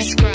Subscribe.